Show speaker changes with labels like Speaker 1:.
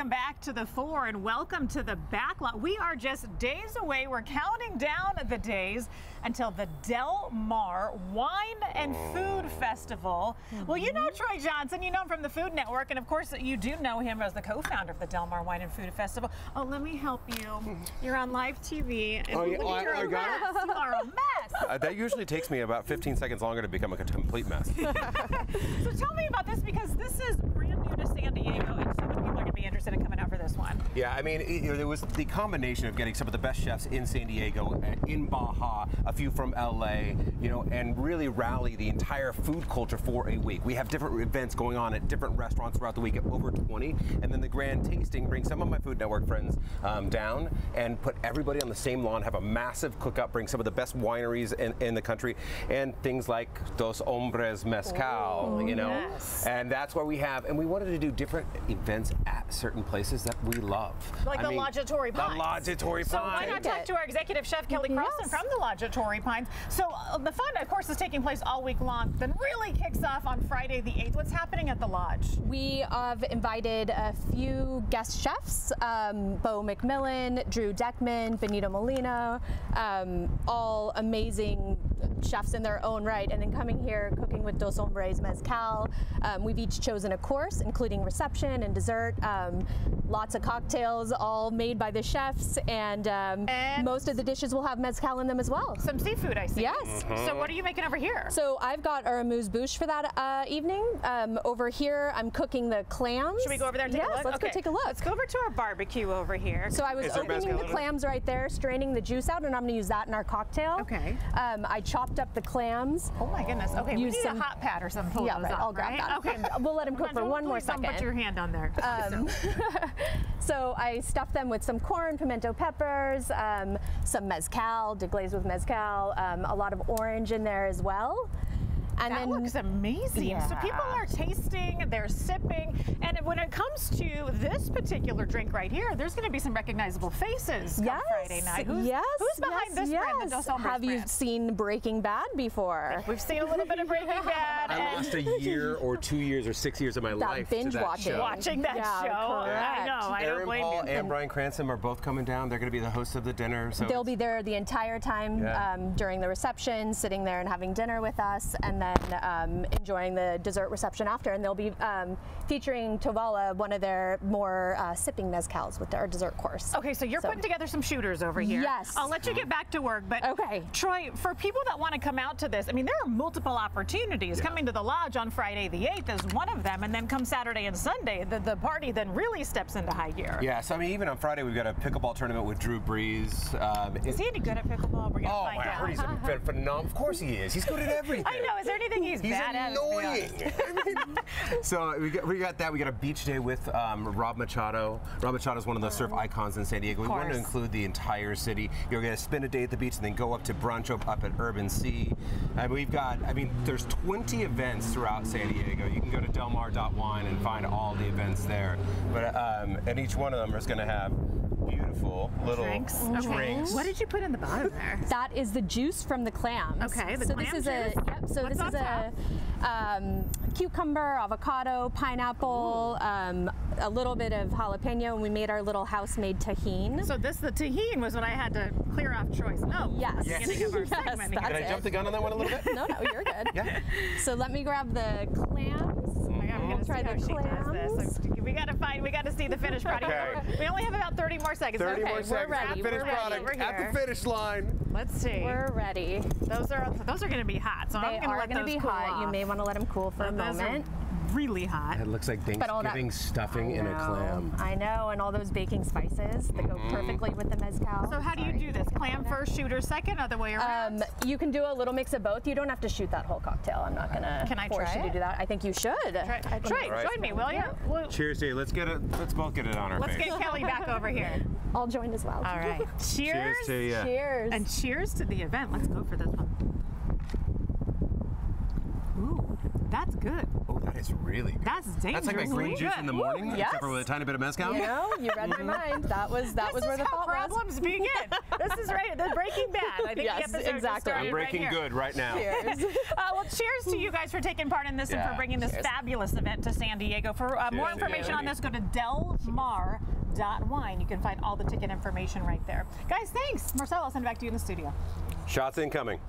Speaker 1: welcome back to the four and welcome to the backlot. We are just days away. We're counting down the days until the Del Mar Wine and Food Festival. Well, you know Troy Johnson, you know him from the Food Network, and of course you do know him as the co-founder of the Del Mar Wine and Food Festival. Oh, let me help you. You're on live TV. And
Speaker 2: Oh, yeah,
Speaker 1: look
Speaker 2: oh, I- I
Speaker 1: a
Speaker 2: it?
Speaker 1: mess. You are a mess.
Speaker 2: Uh, that usually takes me about 15 seconds longer to become a complete mess.
Speaker 1: So tell me about this because this is brand new to San Diego, and so many people are going to be interested in coming out for this one.
Speaker 2: Yeah, I mean, it, you know, there was the combination of getting some of the best chefs in San Diego, uh, in Baja, a few from LA, you know, and really rally the entire food culture for a week. We have different events going on at different restaurants throughout the week, at over 20, and then the grand tasting brings some of my Food Network friends um, down and put everybody on the same lawn, have a massive cookout, bring some of the best wineries in, in the country, and things like Dos Hombres Mezcal, you know,
Speaker 1: yes.
Speaker 2: and that's why we have, and we wanted to do different events at certain places that we love.
Speaker 1: Like
Speaker 2: I
Speaker 1: the
Speaker 2: mean,
Speaker 1: Lodge at Torrey Pines.
Speaker 2: The Lodge at Torrey
Speaker 1: So why not talk to our executive chef Kelli Crosson
Speaker 3: Yes.
Speaker 1: from the Lodge at Torrey Pines? So uh, the fun, of course, is taking place all week long. Then really kicks off on Friday the 8th. What's happening at the lodge?
Speaker 3: We have invited a few guest chefs, um, Beau MacMillan, Drew Deckman, Benito Molina, um, all amazing chefs in their own right. And then coming here, cooking with Dos Hombres Mezcal. Um, we've each chosen a course, including reception and dessert. Um, lots of cocktails, all made by the chefs. And, um,
Speaker 1: And-
Speaker 3: most of the dishes will have mezcal in them as well.
Speaker 1: Some seafood, I see.
Speaker 3: Yes.
Speaker 1: So what are you making over here?
Speaker 3: So I've got our amuse bouche for that uh, evening. Um, over here, I'm cooking the clams.
Speaker 1: Should we go over there and take
Speaker 3: yes,
Speaker 1: a look?
Speaker 3: let's
Speaker 1: Okay.
Speaker 3: go take a look.
Speaker 1: Let's go over to our barbecue over here.
Speaker 3: So I was opening the clams right there, straining the juice out, and I'm going to use that in our cocktail.
Speaker 1: Okay.
Speaker 3: Um, I chopped up the clams.
Speaker 1: oh my goodness. Okay, we
Speaker 3: Use
Speaker 1: need
Speaker 3: some-
Speaker 1: a hot pad or something. pull
Speaker 3: Yeah, right,
Speaker 1: up,
Speaker 3: I'll grab
Speaker 1: right?
Speaker 3: that.
Speaker 1: Okay.
Speaker 3: We'll let them cook for one more
Speaker 1: second. don't Put your hand on there.
Speaker 3: Um, so I stuffed them with some corn, pimento peppers, um, some mezcal, deglaze with mezcal, um, a lot of orange in there as well. And
Speaker 1: That
Speaker 3: then
Speaker 1: looks amazing. So people are tasting, they're sipping, and comes to this particular drink right here, there's going to be some recognizable faces come
Speaker 3: Yes.
Speaker 1: Friday night. Who's,
Speaker 3: yes.
Speaker 1: who's behind
Speaker 3: yes,
Speaker 1: this
Speaker 3: yes.
Speaker 1: brand, the Dos Hombres
Speaker 3: Have you
Speaker 1: brand?
Speaker 3: seen Breaking Bad before?
Speaker 1: We've seen a little bit of Breaking Bad.
Speaker 2: I lost a year or two years or six years of my life
Speaker 3: binge
Speaker 2: to that
Speaker 3: watching.
Speaker 2: show.
Speaker 1: watching that
Speaker 3: Yeah,
Speaker 1: show. I
Speaker 3: correct.
Speaker 1: know. I don't
Speaker 2: Aaron
Speaker 1: blame
Speaker 2: Paul
Speaker 1: you.
Speaker 2: and Bryan Cranston are both coming down. They're going to be the hosts of the dinner. So
Speaker 3: They'll be there the entire time
Speaker 2: Yeah.
Speaker 3: um, during the reception, sitting there and having dinner with us, and then um, enjoying the dessert reception after. And they'll be um, featuring Tobalá, one of their more uh, sipping mezcals with our dessert course.
Speaker 1: Okay, so you're
Speaker 3: So-
Speaker 1: putting together some shooters over here.
Speaker 3: Yes.
Speaker 1: I'll let you get back to work, but
Speaker 3: Okay.
Speaker 1: Troy, for people that want to come out to this, I mean, there are multiple opportunities.
Speaker 2: Yeah.
Speaker 1: Coming to the lodge on Friday the 8th is one of them, and then come Saturday and Sunday, the, the party then really steps into high gear.
Speaker 2: Yeah, so I mean, even on Friday, we've got a pickleball tournament with Drew Brees. Um,
Speaker 1: Is he any good at pickleball? We're going to
Speaker 2: Oh,
Speaker 1: find
Speaker 2: I
Speaker 1: out.
Speaker 2: heard he's a phenomenal. Of course he is. He's good at everything.
Speaker 1: I know. Is there anything he's,
Speaker 2: He's
Speaker 1: bad at?
Speaker 2: He's annoying. So we got, we got that. We got a beach day with um, Rob Machado. Rob Machado is one of the surf icons in San Diego. We wanted to include the entire city. You're going to spend a day at the beach and then go up to brunch up, up at Urban Sea. And we've got, I mean, there's 20 events throughout San Diego. You can go to delmar.wine and find all the events there. But um, and each one of them is going to have beautiful little
Speaker 1: Drinks. Okay.
Speaker 2: drinks.
Speaker 1: What did you put in the bottom there?
Speaker 3: That is the juice from the clams.
Speaker 1: Okay, the
Speaker 3: so
Speaker 1: clam
Speaker 3: this is a yep. So
Speaker 1: What's
Speaker 3: this
Speaker 1: on
Speaker 3: is a um, cucumber, avocado, pineapple, um, a little bit of jalapeno, and we made our little house-made tajín.
Speaker 1: So this, the tajín, was what I had to clear off Troy's nose.
Speaker 3: Oh, yes.
Speaker 1: at the beginning of our
Speaker 3: Yes,
Speaker 1: segment
Speaker 3: that's
Speaker 1: here.
Speaker 2: Can I
Speaker 3: it.
Speaker 2: jump the gun on that one a little bit?
Speaker 3: no, no, you're good.
Speaker 2: Yeah.
Speaker 3: So let me grab the clams.
Speaker 1: Oh my God, I'm gonna
Speaker 3: Try
Speaker 1: see how
Speaker 3: the
Speaker 1: she does this.
Speaker 3: clams.
Speaker 1: We gotta find. We gotta see the finished product.
Speaker 2: Okay.
Speaker 1: We only have about 30 more seconds.
Speaker 2: 30
Speaker 1: okay,
Speaker 2: more
Speaker 1: we're
Speaker 2: seconds.
Speaker 1: ready.
Speaker 2: Finished
Speaker 1: we're ready.
Speaker 2: product
Speaker 1: We're
Speaker 2: at the finish line.
Speaker 1: Let's see.
Speaker 3: We're ready.
Speaker 1: those are those are gonna be hot. So
Speaker 3: They
Speaker 1: I'm gonna
Speaker 3: are
Speaker 1: let
Speaker 3: going to
Speaker 1: those
Speaker 3: be
Speaker 1: cool
Speaker 3: hot. You may want to let them cool for a
Speaker 1: Those are
Speaker 3: moment.
Speaker 1: Really hot.
Speaker 2: It looks like
Speaker 3: But that-
Speaker 2: Thanksgiving stuffing in a
Speaker 3: I know,
Speaker 2: clam.
Speaker 3: I know, and all those baking spices that go perfectly with the mezcal.
Speaker 1: So how do you
Speaker 3: Sorry.
Speaker 1: do this? Clam first, shooter second, other way around?
Speaker 3: Um, you can do a little mix of both. You don't have to shoot that whole cocktail. I'm not gonna
Speaker 1: Can I
Speaker 3: force
Speaker 1: try
Speaker 3: you to do that. I think you should.
Speaker 1: Try,
Speaker 3: I think
Speaker 1: Troy,
Speaker 2: Right.
Speaker 1: join me, will you? Well,
Speaker 2: Cheers to you. Let's get it. Let's both get it on our
Speaker 1: Let's
Speaker 2: face.
Speaker 1: get Kelli back over here.
Speaker 3: I'll join as well.
Speaker 1: All right. Cheers.
Speaker 2: Cheers to you.
Speaker 3: Cheers.
Speaker 1: And cheers to the event. Let's go for this one. Ooh, that's good.
Speaker 2: Oh, that is really good.
Speaker 1: That's
Speaker 2: That's like my
Speaker 1: dangerously
Speaker 2: green juice
Speaker 1: good.
Speaker 2: in the morning,
Speaker 3: Yes.
Speaker 2: except for with a tiny bit of mezcal.
Speaker 3: You know, you read my mind. That was that
Speaker 1: This
Speaker 3: was where
Speaker 1: is
Speaker 3: the
Speaker 1: how
Speaker 3: thought was.
Speaker 1: problems begin. this is right. The Breaking Bad. I think
Speaker 3: Yes,
Speaker 1: the
Speaker 3: exactly.
Speaker 2: I'm breaking
Speaker 1: right
Speaker 2: good right now.
Speaker 3: Cheers.
Speaker 1: Uh, well, cheers to you guys for taking part in this and for bringing this
Speaker 3: cheers.
Speaker 1: fabulous event to San Diego. For uh, more information on this, go to delmar.wine. You can find all the ticket information right there. Guys, thanks. Marcel, I'll send it back to you in the studio.
Speaker 2: Shots incoming.